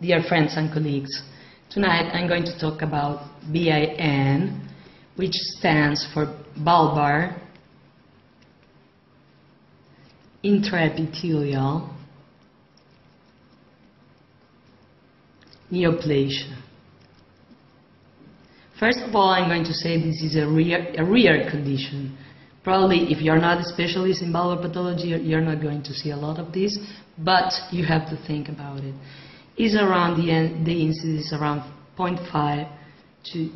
dear friends and colleagues. Tonight I'm going to talk about VIN, which stands for vulvar intraepithelial neoplasia. First of all, I'm going to say this is a rare, a rare condition. Probably if you're not a specialist in vulvar pathology, you're not going to see a lot of this, but you have to think about it. Is around the, the incidence around 0.5 to,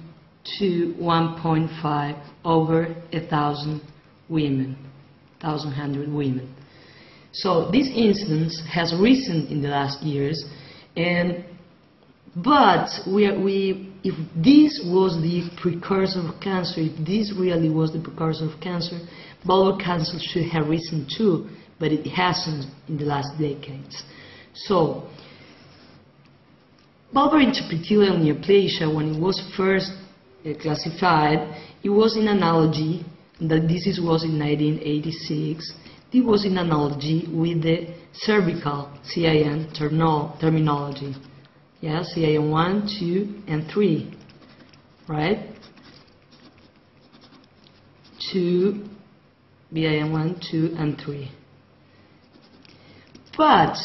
to 1.5 over a thousand women, 1,100 women. So this incidence has risen in the last years, and but we, we, if this was the precursor of cancer, if this really was the precursor of cancer, vulvar cancer should have risen too, but it hasn't in the last decades. So, vulvar intraepithelial neoplasia, when it was first uh, classified, it was in analogy, that this was in 1986, it was in analogy with the cervical CIN terminology. Yeah, CIN 1, 2, and 3, right? 2, VIN 1, 2, and 3. But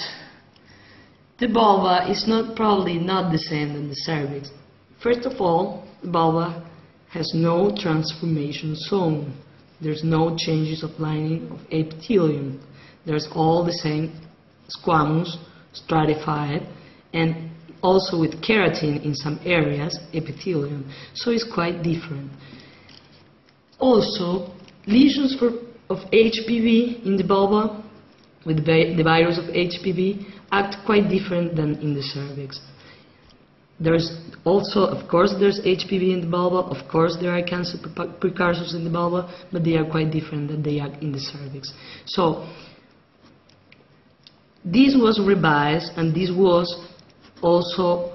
the vulva is not probably not the same than the cervix. First of all, the vulva has no transformation zone. There's no changes of lining of epithelium. There's all the same squamous, stratified, and also with keratin in some areas, epithelium. So it's quite different. Also, lesions for, of HPV in the vulva with the virus of HPV act quite different than in the cervix. There's also, of course, there's HPV in the vulva, of course there are cancer precursors in the vulva, but they are quite different than they are in the cervix. So, this was revised and this was also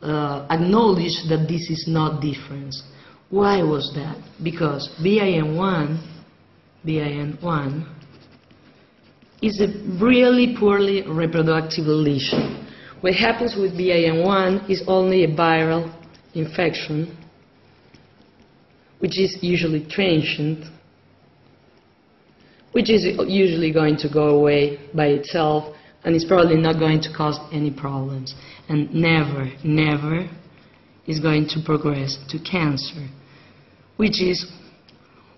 uh, acknowledged that this is not different. Why was that? Because VIN1, VIN1 is a really poorly reproductive lesion. What happens with VIN1 is only a viral infection, which is usually transient, which is usually going to go away by itself and it's probably not going to cause any problems and never, never is going to progress to cancer, which is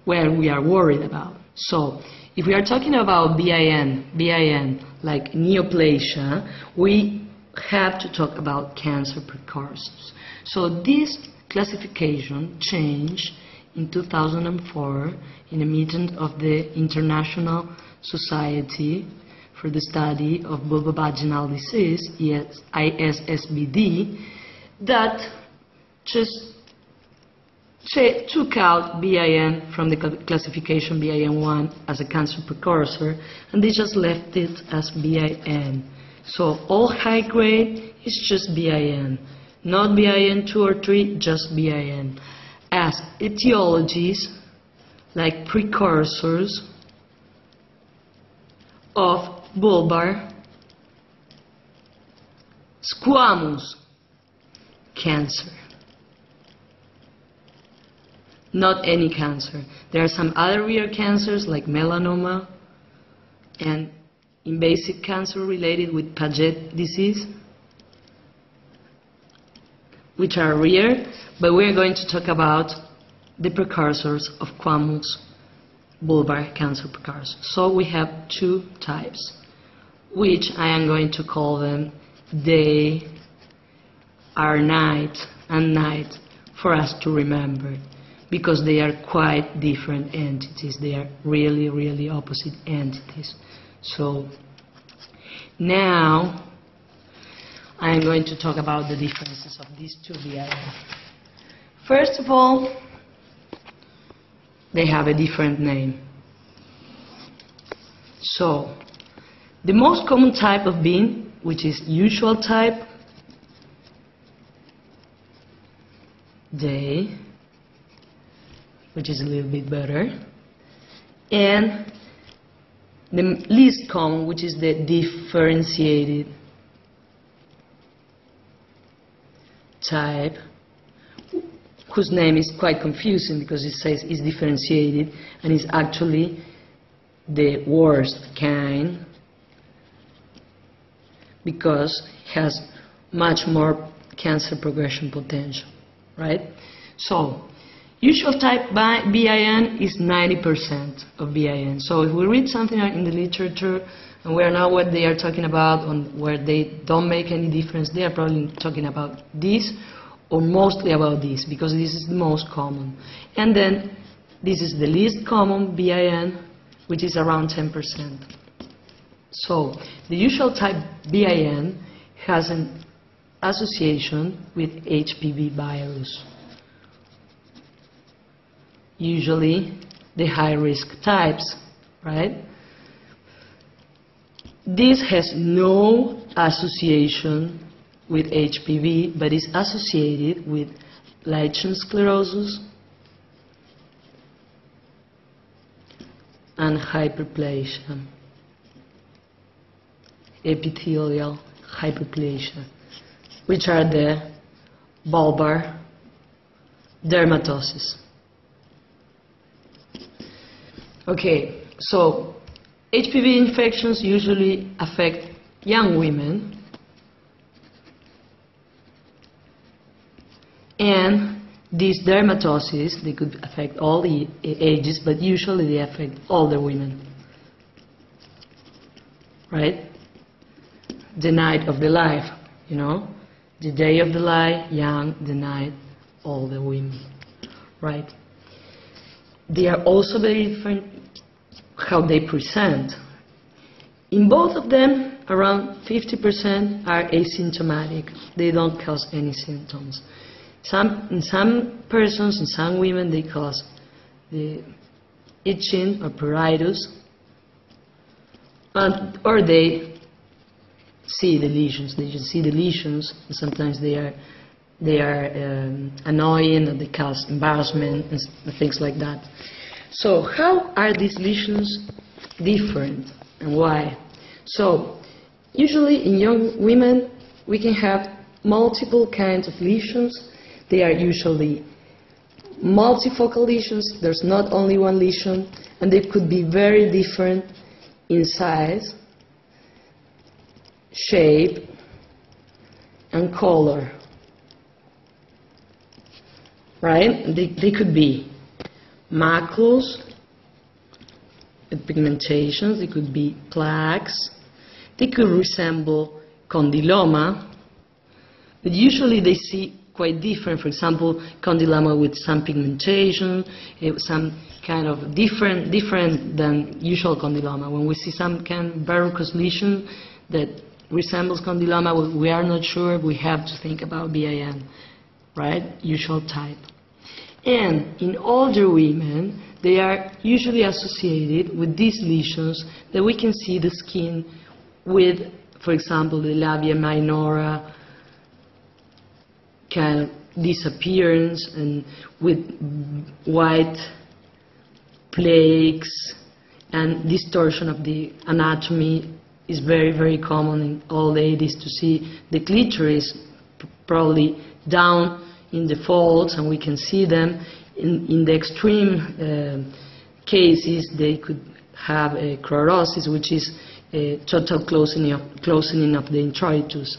where we are worried about. So, if we are talking about VIN, VIN, like neoplasia, we have to talk about cancer precursors. So this classification changed in 2004 in a meeting of the International Society for the Study of Vulvovaginal Disease, ISSVD, that just took out VIN from the classification VIN1 as a cancer precursor, and they just left it as VIN. So all high grade is just VIN, not VIN 2 or 3, just VIN. As etiologies, like precursors of vulvar, squamous cancer. Not any cancer. There are some other rare cancers like melanoma and invasive cancer related with Paget disease, which are rare, but we're going to talk about the precursors of squamous vulvar cancer precursors. So we have two types which I am going to call them day are night and night for us to remember because they are quite different entities. They are really, really opposite entities. So now I'm going to talk about the differences of these two VINs. First of all, they have a different name. So, the most common type of VIN, which is usual type, day, which is a little bit better, and the least common, which is the differentiated type, whose name is quite confusing because it says it's differentiated and is actually the worst kind because it has much more cancer progression potential, right? So, usual type VIN is 90% of VIN. So if we read something in the literature and we are not what they are talking about on where they don't make any difference, they are probably talking about this or mostly about this because this is the most common. And then this is the least common VIN, which is around 10%. So the usual type VIN has an association with HPV virus. Usually the high risk types, right? This has no association with HPV, but is associated with lichen sclerosis and hyperplasia, epithelial hyperplasia, which are the vulvar dermatosis. Okay, so HPV infections usually affect young women and these dermatoses, they could affect all the ages, but usually they affect older women. Right? The night of the life, you know? The day of the life, young, the night, older women. Right? They are also very different how they present. In both of them, around 50% are asymptomatic. They don't cause any symptoms. Some, in some persons, in some women, they cause the itching or pruritus, and, or they see the lesions. They just see the lesions, and sometimes they are they are um, annoying, and they cause embarrassment and things like that. So, how are these lesions different, and why? So, usually in young women, we can have multiple kinds of lesions they are usually multifocal lesions. There's not only one lesion, and they could be very different in size, shape, and color. Right? They, they could be macules, pigmentations, they could be plaques, they could resemble condyloma, but usually they see quite different. For example, condyloma with some pigmentation, eh, some kind of different, different than usual condyloma. When we see some kind of verrucous lesion that resembles condyloma, we are not sure. We have to think about VIN, right? Usual type. And in older women, they are usually associated with these lesions that we can see the skin with, for example, the labia minora, kind of disappearance and with white plaques and distortion of the anatomy is very, very common in all ladies to see the clitoris probably down in the folds and we can see them. In, in the extreme uh, cases, they could have a chlorosis, which is a total closing of, closing of the introitus.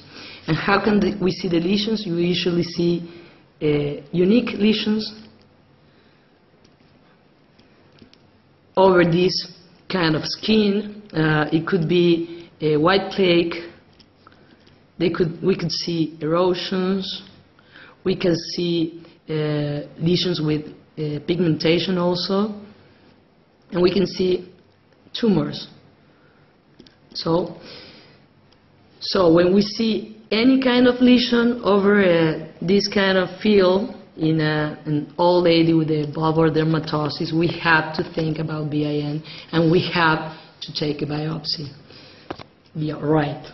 And how can the, we see the lesions? You usually see uh, unique lesions over this kind of skin. Uh, it could be a white plaque. They could, we could see erosions. We can see uh, lesions with uh, pigmentation also. And we can see tumors. So, so when we see any kind of lesion over uh, this kind of field in a, an old lady with a vulvar dermatosis, we have to think about VIN and we have to take a biopsy. Be right.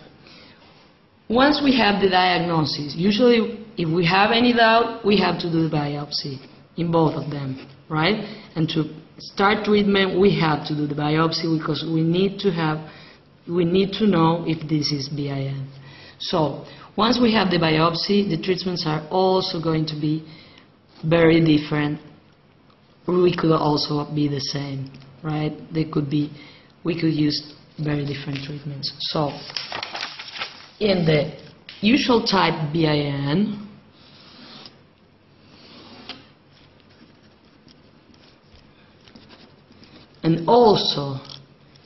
Once we have the diagnosis, usually if we have any doubt, we have to do the biopsy in both of them, right? And to start treatment, we have to do the biopsy because we need to have, we need to know if this is VIN. So once we have the biopsy, the treatments are also going to be very different. We could also be the same, right? They could be, we could use very different treatments. So in the usual type VIN, and also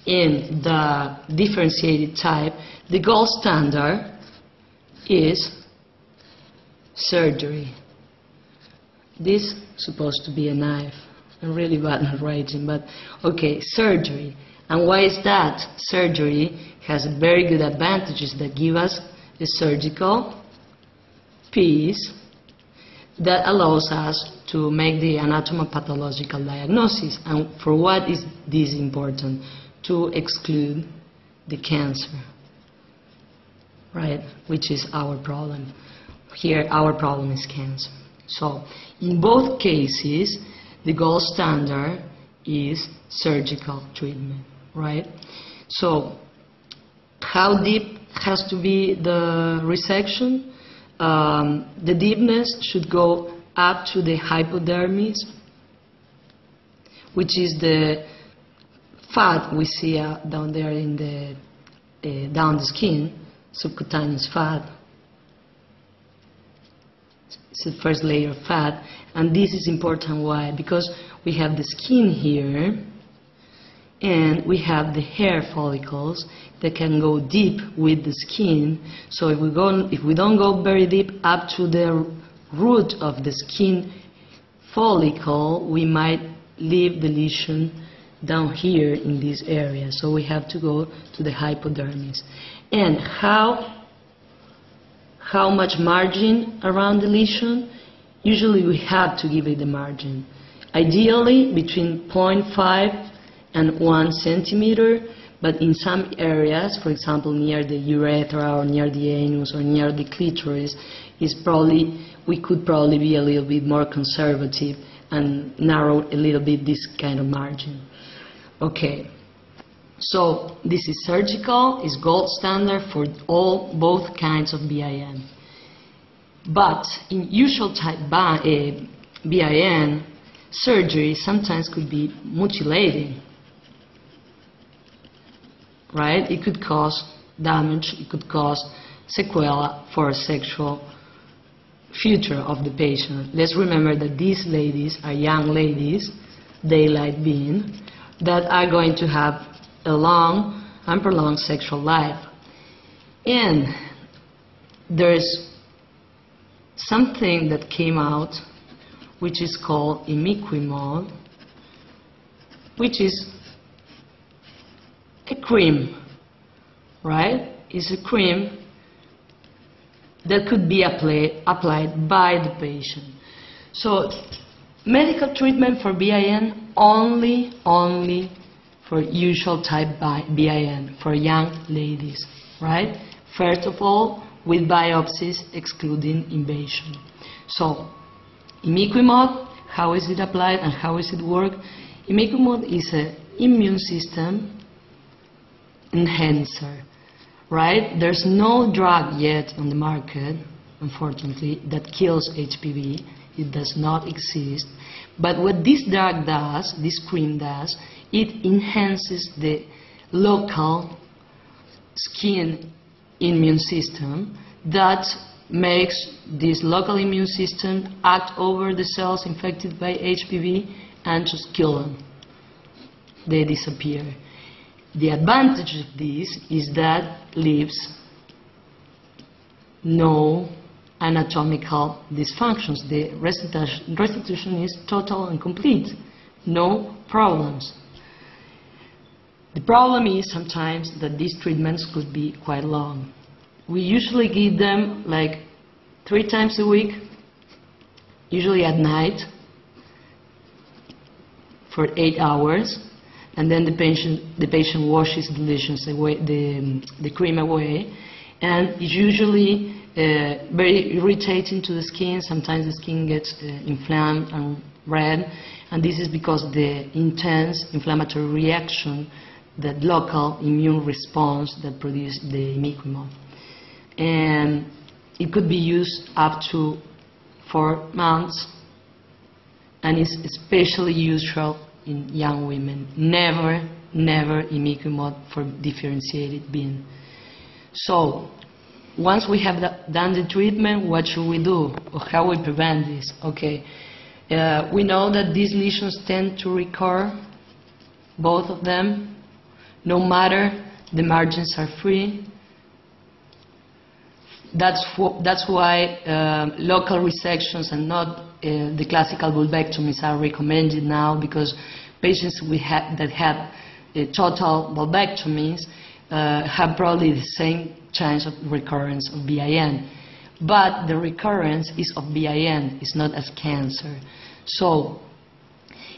in the differentiated type, the gold standard is surgery. This supposed to be a knife. I'm really bad at writing, but okay, surgery. And why is that? Surgery has very good advantages that give us a surgical piece that allows us to make the anatomopathological diagnosis. And for what is this important? To exclude the cancer, right? Which is our problem. Here, our problem is cancer. So, in both cases, the gold standard is surgical treatment, right? So, how deep has to be the resection? Um, the deepness should go up to the hypodermis, which is the fat we see uh, down there in the uh, down the skin, subcutaneous fat. It's the first layer of fat, and this is important. Why? Because we have the skin here, and we have the hair follicles that can go deep with the skin. So if we go, if we don't go very deep up to the root of the skin follicle, we might leave the lesion down here in this area. So we have to go to the hypodermis. And how, how much margin around the lesion? Usually we have to give it the margin. Ideally between 0.5 and 1 centimeter, but in some areas, for example near the urethra or near the anus or near the clitoris, is probably we could probably be a little bit more conservative and narrow a little bit this kind of margin. Okay, so this is surgical, is gold standard for all both kinds of VIN. But in usual type VIN, eh, surgery sometimes could be mutilating, right? It could cause damage, it could cause sequela for a sexual future of the patient. Let's remember that these ladies are young ladies, daylight being, that are going to have a long and prolonged sexual life. And there's something that came out which is called imiquimod, which is a cream, right? It's a cream that could be apply, applied by the patient. So medical treatment for VIN only, only for usual type VIN, for young ladies, right? First of all, with biopsies excluding invasion. So, imiquimod, how is it applied and how is it work? Imiquimod is an immune system enhancer right? There's no drug yet on the market, unfortunately, that kills HPV. It does not exist. But what this drug does, this cream does, it enhances the local skin immune system that makes this local immune system act over the cells infected by HPV and just kill them. They disappear. The advantage of this is that leaves no anatomical dysfunctions. The restitution is total and complete. No problems. The problem is sometimes that these treatments could be quite long. We usually give them like three times a week, usually at night, for eight hours and then the patient, the patient washes the lesions away, the, the cream away, and it's usually uh, very irritating to the skin. Sometimes the skin gets uh, inflamed and red, and this is because the intense inflammatory reaction, that local immune response that produces the imiquimod. and it could be used up to four months, and it's especially useful in young women. Never, never imiquimod for differentiated VIN. So, once we have done the treatment, what should we do? Or how we prevent this? Okay, uh, we know that these lesions tend to recur, both of them, no matter the margins are free. That's, that's why um local resections and not uh, the classical vulvectomies are recommended now because patients we ha- that have uh, total vulvectomies uh, have probably the same chance of recurrence of VIN. But the recurrence is of VIN, it's not as cancer. So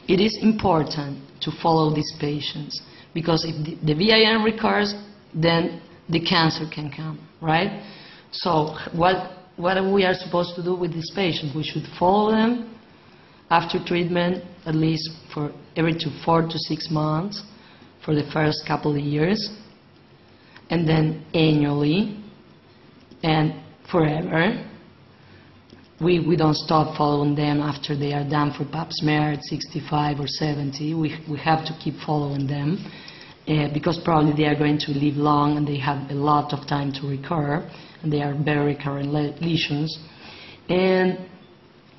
it is important to follow these patients because if the, the VIN recurs, then the cancer can come, right? So what, what we are supposed to do with these patients? We should follow them after treatment at least for every two, four to six months for the first couple of years, and then annually and forever. We, we don't stop following them after they are done for pap smear at 65 or 70. We, we have to keep following them uh, because probably they are going to live long and they have a lot of time to recur they are very recurrent lesions. And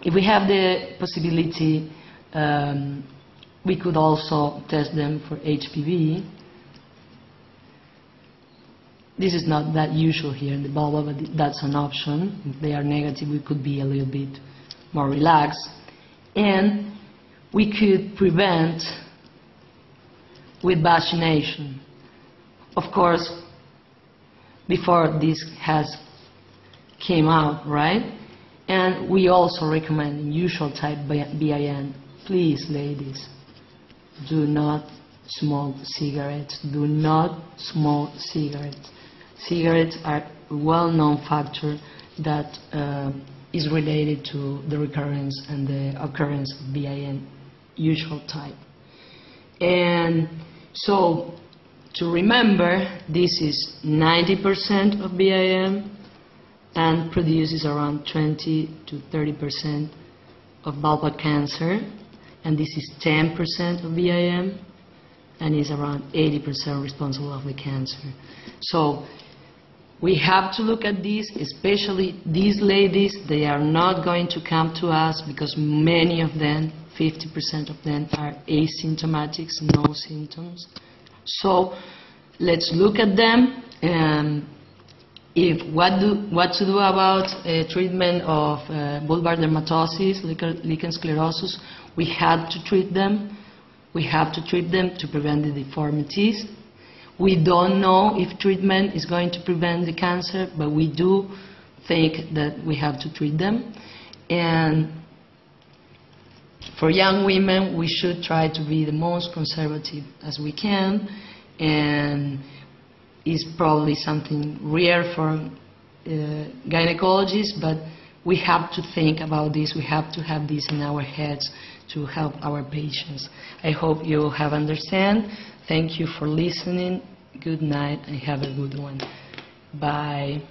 if we have the possibility, um, we could also test them for HPV. This is not that usual here in the vulva, but that's an option. If they are negative, we could be a little bit more relaxed. And we could prevent with vaccination. Of course, before this has came out, right? And we also recommend usual type VIN. Please, ladies, do not smoke cigarettes. Do not smoke cigarettes. Cigarettes are well-known factor that uh, is related to the recurrence and the occurrence of VIN usual type. And so, to remember, this is 90% of VIN and produces around 20 to 30% of vulvar cancer, and this is 10% of VIN and is around 80% responsible of the cancer. So we have to look at this, especially these ladies, they are not going to come to us because many of them, 50% of them, are asymptomatic, no symptoms. So let's look at them and if what, do, what to do about uh, treatment of uh, vulvar dermatosis, lichen lichen sclerosis, we have to treat them. We have to treat them to prevent the deformities. We don't know if treatment is going to prevent the cancer, but we do think that we have to treat them. And for young women, we should try to be the most conservative as we can, and is probably something rare for uh, gynecologists, but we have to think about this. We have to have this in our heads to help our patients. I hope you have understand. Thank you for listening. Good night and have a good one. Bye.